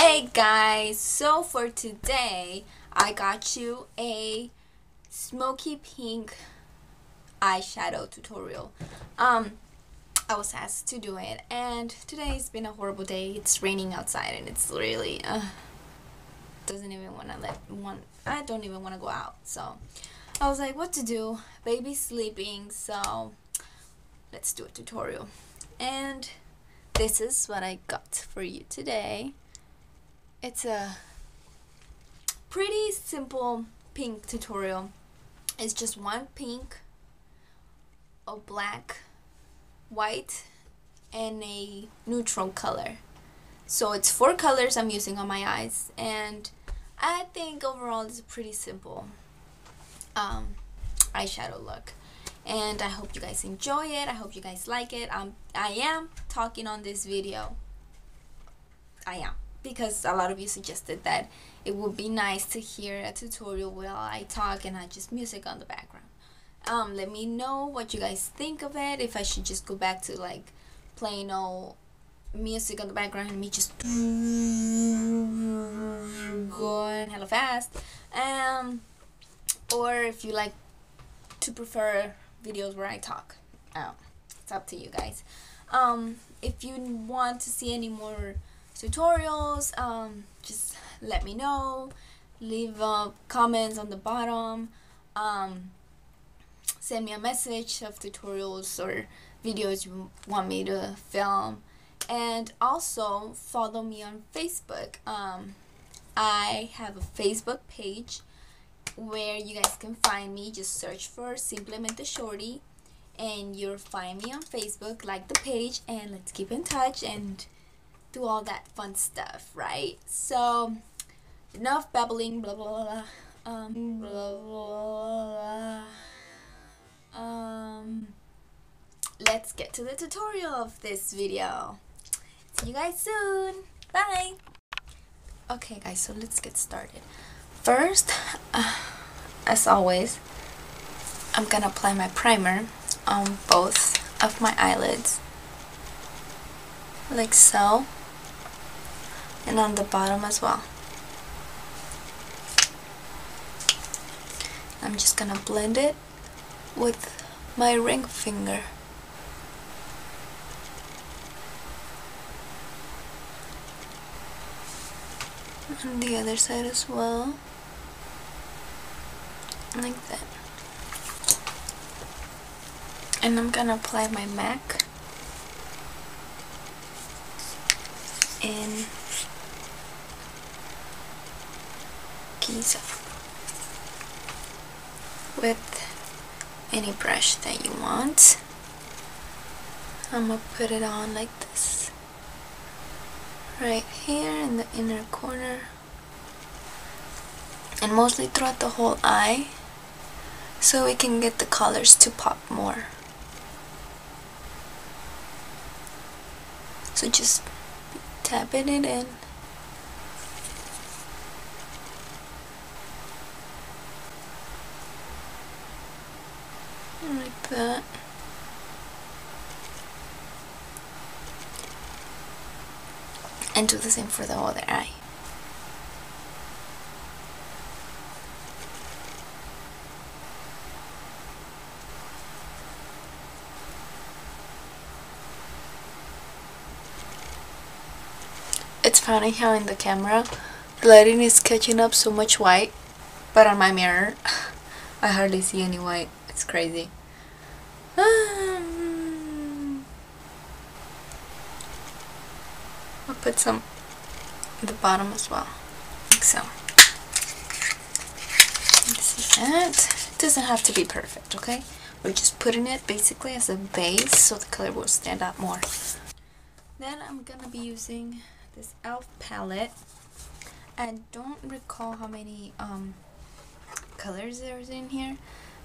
Hey guys, so for today I got you a smoky pink eyeshadow tutorial. Um, I was asked to do it and today's been a horrible day. It's raining outside and it's really uh, doesn't even want to let one I don't even want to go out. So I was like what to do? Baby's sleeping so let's do a tutorial. And this is what I got for you today. It's a pretty simple pink tutorial. It's just one pink, a black, white, and a neutral color. So it's four colors I'm using on my eyes and I think overall it's a pretty simple um, eyeshadow look and I hope you guys enjoy it. I hope you guys like it. Um, I am talking on this video. I am because a lot of you suggested that it would be nice to hear a tutorial while I talk and not just music on the background. Um, let me know what you guys think of it. If I should just go back to like plain old music on the background and me just going hella fast. Um, or if you like to prefer videos where I talk. Oh, it's up to you guys. Um, if you want to see any more tutorials, um, just let me know. Leave uh, comments on the bottom. Um, send me a message of tutorials or videos you want me to film. And also follow me on Facebook. Um, I have a Facebook page where you guys can find me. Just search for Simplemente Shorty and you'll find me on Facebook. Like the page and let's keep in touch and do all that fun stuff, right? So, enough babbling, blah blah blah. Um, blah, blah, blah. Um, let's get to the tutorial of this video. See you guys soon. Bye. Okay guys, so let's get started. First, uh, as always, I'm gonna apply my primer on both of my eyelids. Like so. And on the bottom as well. I'm just gonna blend it with my ring finger. On the other side as well like that and I'm gonna apply my MAC in With any brush that you want I'm gonna put it on like this right here in the inner corner and mostly throughout the whole eye so we can get the colors to pop more. So just tapping it in. Like that. And do the same for the other eye. It's funny how in the camera the lighting is catching up so much white but on my mirror I hardly see any white. It's crazy. I'll put some at the bottom as well, like so. Is it. It doesn't have to be perfect, okay? We're just putting it basically as a base so the color will stand out more. Then I'm gonna be using this e.l.f. palette. I don't recall how many um, colors there's in here,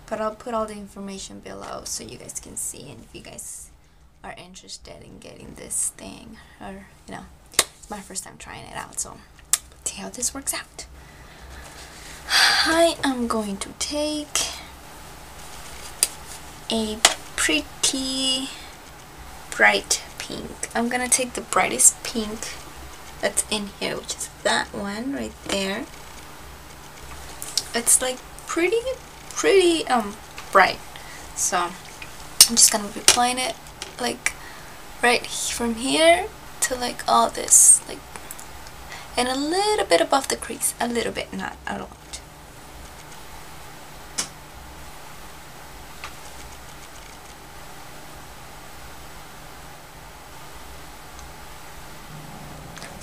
but I'll put all the information below so you guys can see and if you guys are interested in getting this thing or, you know, it's my first time trying it out, so see how this works out. I am going to take a pretty bright pink. I'm gonna take the brightest pink that's in here, which is that one right there. It's like pretty, pretty um bright. So I'm just gonna be applying it like right from here to like all this, like, and a little bit above the crease, a little bit, not a lot.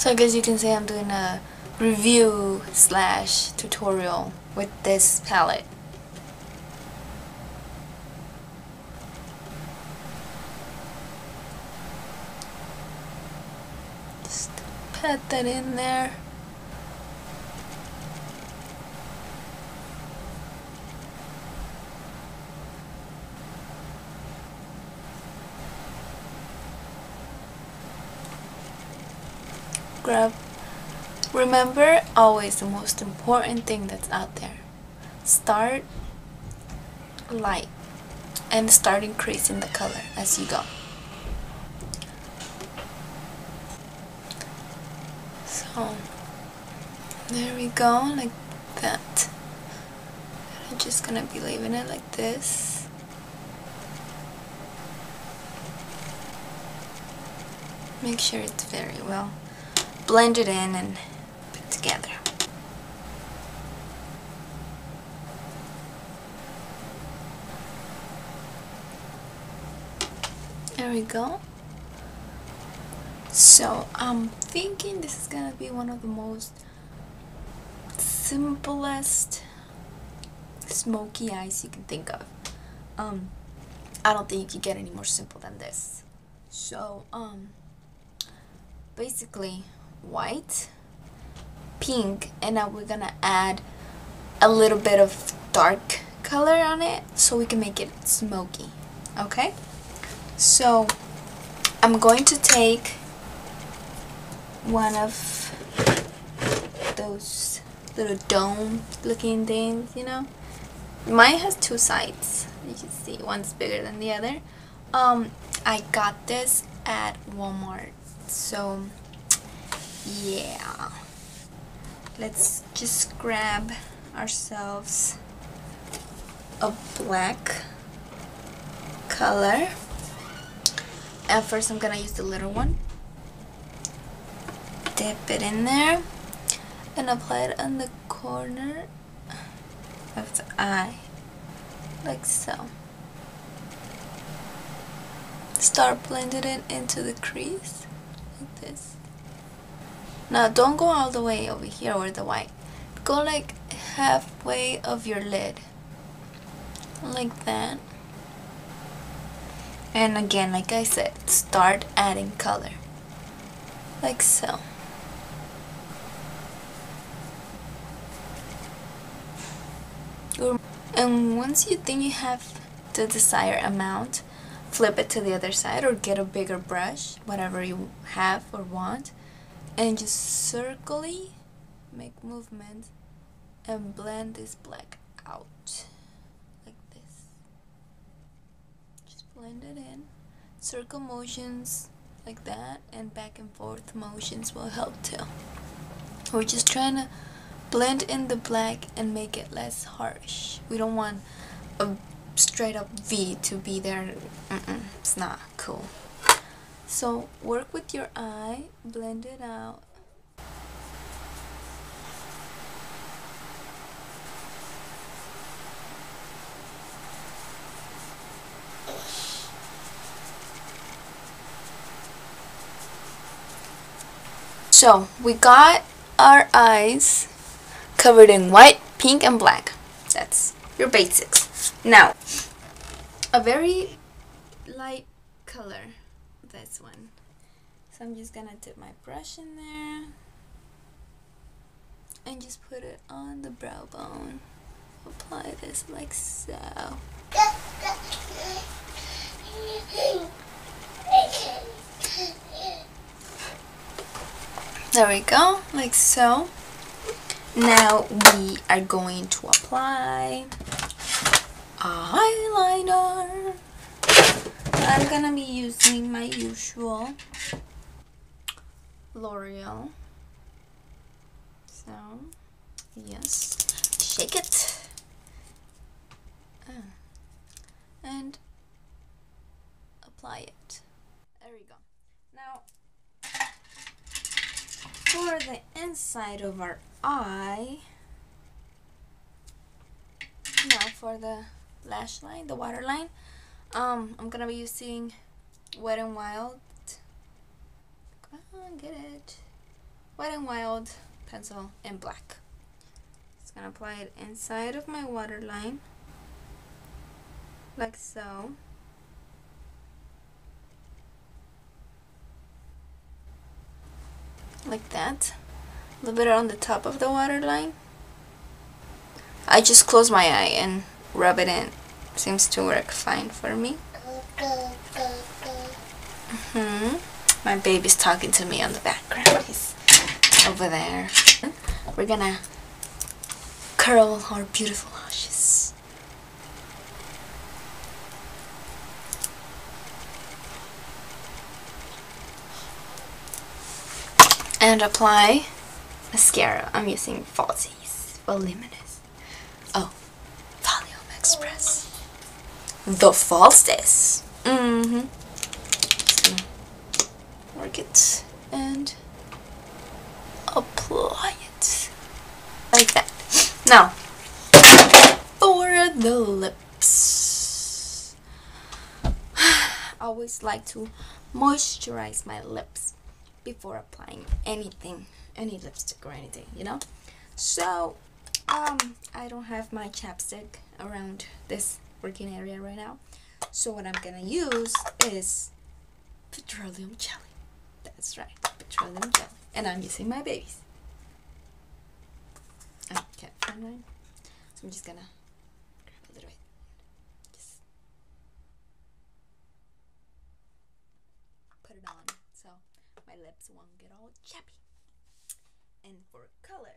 So I guess you can say I'm doing a review slash tutorial with this palette. Just pat that in there. grab. Remember always the most important thing that's out there. Start light and start increasing the color as you go so there we go like that I'm just gonna be leaving it like this make sure it's very well blended in and put together. There we go. So I'm thinking this is gonna be one of the most simplest smoky eyes you can think of. Um, I don't think you can get any more simple than this. So, um, basically white, pink, and now we're gonna add a little bit of dark color on it so we can make it smoky, okay? So I'm going to take one of those little dome looking things, you know? Mine has two sides. You can see one's bigger than the other. Um, I got this at Walmart. So yeah let's just grab ourselves a black color and first I'm gonna use the little one dip it in there and apply it on the corner of the eye like so start blending it into the crease like this now don't go all the way over here with the white. Go like halfway of your lid. Like that. And again, like I said, start adding color. Like so. And once you think you have the desired amount, flip it to the other side or get a bigger brush, whatever you have or want and just circly make movement and blend this black out like this. Just blend it in. Circle motions like that and back and forth motions will help too. We're just trying to blend in the black and make it less harsh. We don't want a straight up V to be there. Mm -mm, it's not cool. So work with your eye, blend it out. So we got our eyes covered in white, pink, and black. That's your basics. Now, a very light color this one. So I'm just gonna dip my brush in there and just put it on the brow bone. Apply this like so. There we go, like so. Now we are going to apply eyeliner. I'm gonna be using my usual L'Oreal So, yes, shake it. Uh, and apply it. There we go. Now, for the inside of our eye, now for the lash line, the waterline, um, I'm gonna be using Wet n Wild. Come on, get it. Wet n Wild pencil in black. Just gonna apply it inside of my waterline, like so. Like that. A little bit on the top of the waterline. I just close my eye and rub it in. Seems to work fine for me. hmm My baby's talking to me on the background. He's over there. We're gonna curl our beautiful lashes. And apply mascara. I'm using Falsies Voluminous. Oh, Volume Express. The Falsies. Mm-hmm. Work it and apply it like that. Now, for the lips, I always like to moisturize my lips before applying anything, any lipstick or anything, you know. So, um, I don't have my chapstick around this working area right now. So what I'm gonna use is petroleum jelly. That's right, petroleum jelly. And I'm using my babies. Can't. So I'm just gonna grab a little bit. Just put it on so won't get all chappy. And for color,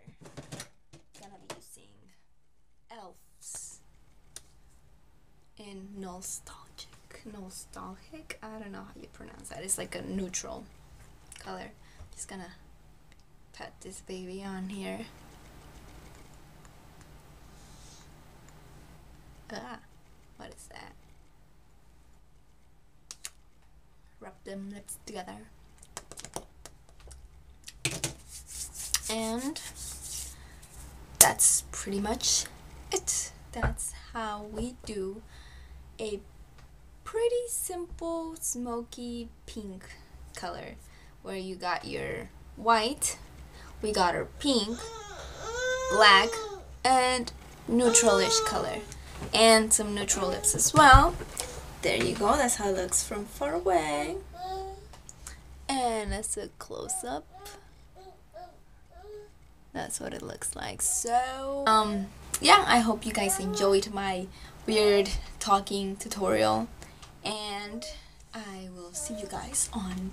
gonna be using Elf's in nostalgic. Nostalgic? I don't know how you pronounce that. It's like a neutral color. Just gonna pat this baby on here. Ah, what is that? Rub them lips together. And that's pretty much it. That's how we do a pretty simple smoky pink color where you got your white, we got our pink, black, and neutralish color and some neutral lips as well. There you go, that's how it looks from far away. And that's a close up. That's what it looks like. So, um, yeah, I hope you guys enjoyed my weird talking tutorial. And I will see you guys on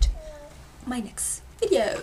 my next video.